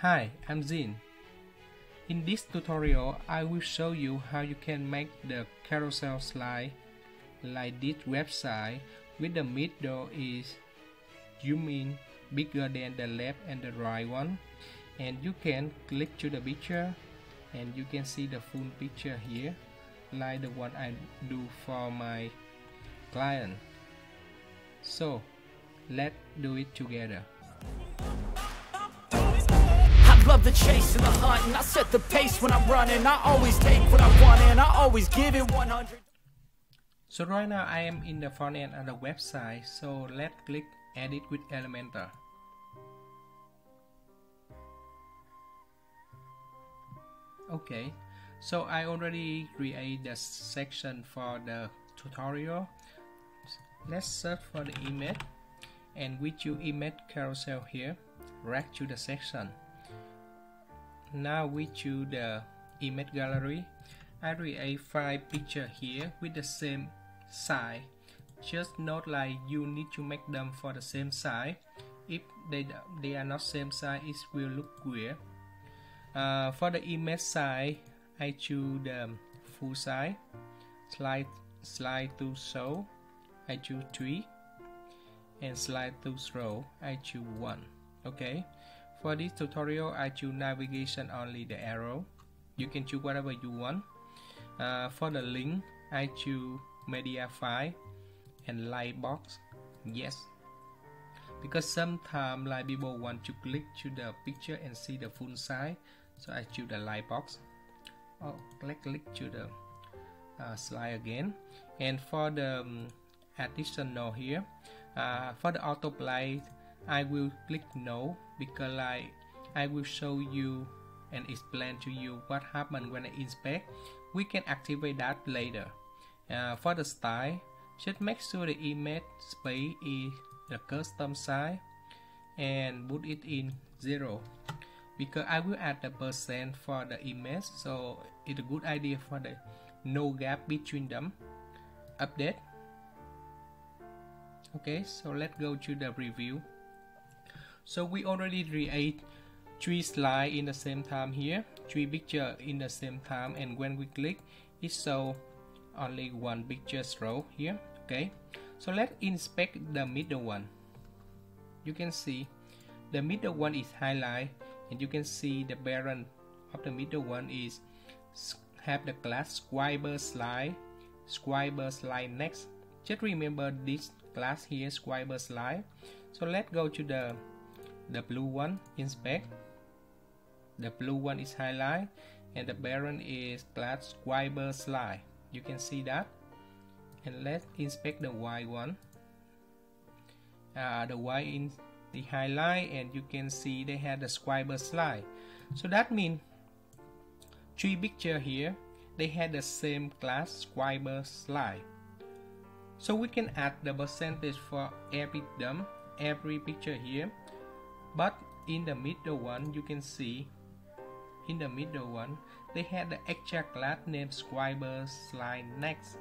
Hi, I'm Zin. In this tutorial, I will show you how you can make the carousel slide like this website with the middle is zoom bigger than the left and the right one. And you can click to the picture and you can see the full picture here like the one I do for my client. So let's do it together love the chase and the hunt and I set the pace when I'm running. I always take what I want and I always give it 100 so right now I am in the front end of the website so let's click edit with Elementor. Okay so I already create the section for the tutorial. Let's search for the image and with your image carousel here drag to the section now we choose the image gallery. I create five picture here with the same size. Just note like you need to make them for the same size. If they, they are not same size it will look weird. Uh, for the image size I choose the full size. Slide slide to show I choose 3 and slide to throw I choose 1 okay for this tutorial I choose navigation only the arrow. You can choose whatever you want. Uh, for the link I choose media file and lightbox. Yes. Because sometimes like people want to click to the picture and see the full size so I choose the lightbox. Oh click click to the uh, slide again. And for the um, additional here uh, for the autoplay I will click no because like I will show you and explain to you what happened when I inspect. We can activate that later. Uh, for the style just make sure the image space is the custom size and put it in zero because I will add the percent for the image. So it's a good idea for the no gap between them. Update. Okay so let's go to the review so we already create three slides in the same time here three picture in the same time and when we click it show only one picture row here okay? So let's inspect the middle one. You can see the middle one is highlight and you can see the parent of the middle one is have the class swiper slide swiper slide next. Just remember this class here swiper slide. So let's go to the the blue one inspect the blue one is highlight and the parent is class swiper slide. You can see that. And let's inspect the white one. Uh, the white in the highlight and you can see they had the swiper slide. So that means three picture here they had the same class swiper slide. So we can add the percentage for every them every picture here but in the middle one you can see in the middle one they had the extra class named swiper slide next.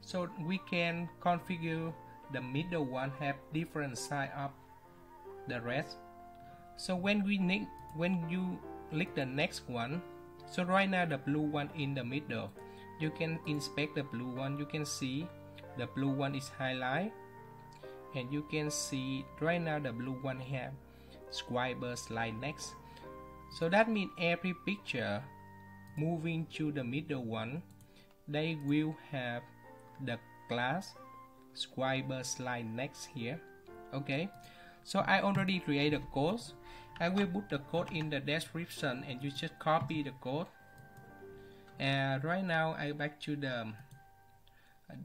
So we can configure the middle one have different size of the rest. So when we need when you click the next one so right now the blue one in the middle. You can inspect the blue one. You can see the blue one is highlight and you can see right now the blue one have swiper slide next so that means every picture moving to the middle one they will have the class swiper slide next here okay? So I already created a code. I will put the code in the description and you just copy the code. And right now I back to the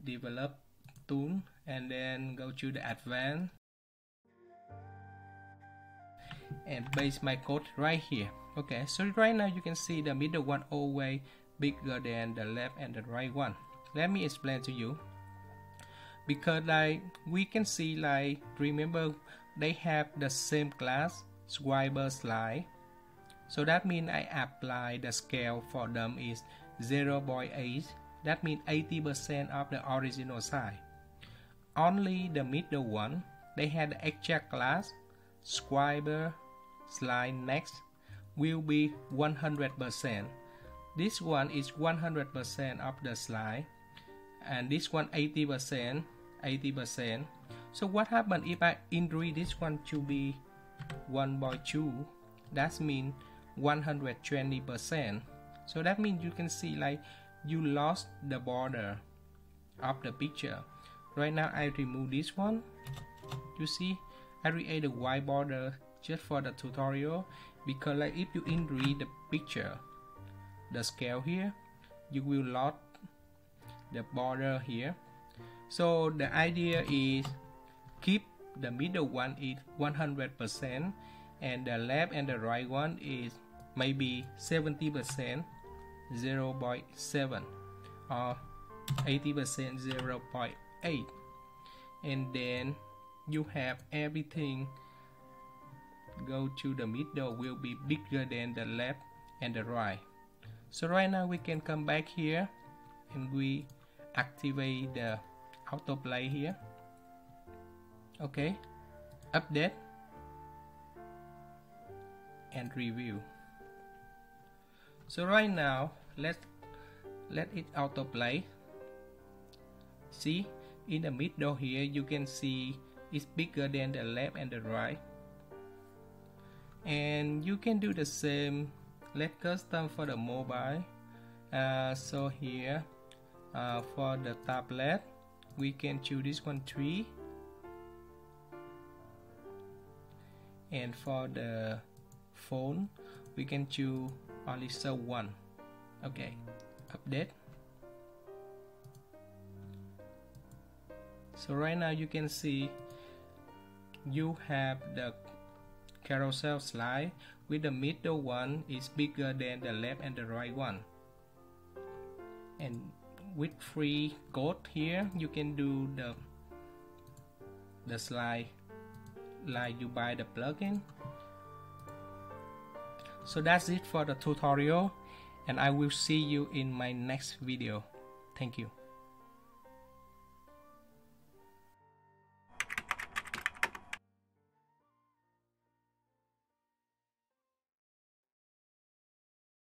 develop tool and then go to the advanced. And base my code right here. Okay so right now you can see the middle one always bigger than the left and the right one. Let me explain to you. Because like we can see like remember they have the same class swiper slide so that means I apply the scale for them is 0 0.8 that means 80% of the original size only the middle one they had extra class swiper slide next will be 100%. This one is 100% of the slide and this one 80%, 80%. So what happens if I increase this one to be 1 by 2? That means 120%. So that means you can see like you lost the border of the picture. Right now I remove this one. You see I create a white border just for the tutorial because like if you increase the picture the scale here you will lose the border here so the idea is keep the middle one is 100% and the left and the right one is maybe 70% 0.7 or 80% 0.8 and then you have everything go to the middle will be bigger than the left and the right. So right now we can come back here and we activate the autoplay here. Okay update and review. So right now let's let it autoplay. See in the middle here you can see it's bigger than the left and the right. And you can do the same. Let custom for the mobile. Uh, so here uh, for the tablet we can choose this one 3 and for the phone we can choose only so one. Okay update so right now you can see you have the carousel slide with the middle one is bigger than the left and the right one. And with free code here you can do the the slide like you buy the plugin. So that's it for the tutorial and I will see you in my next video. Thank you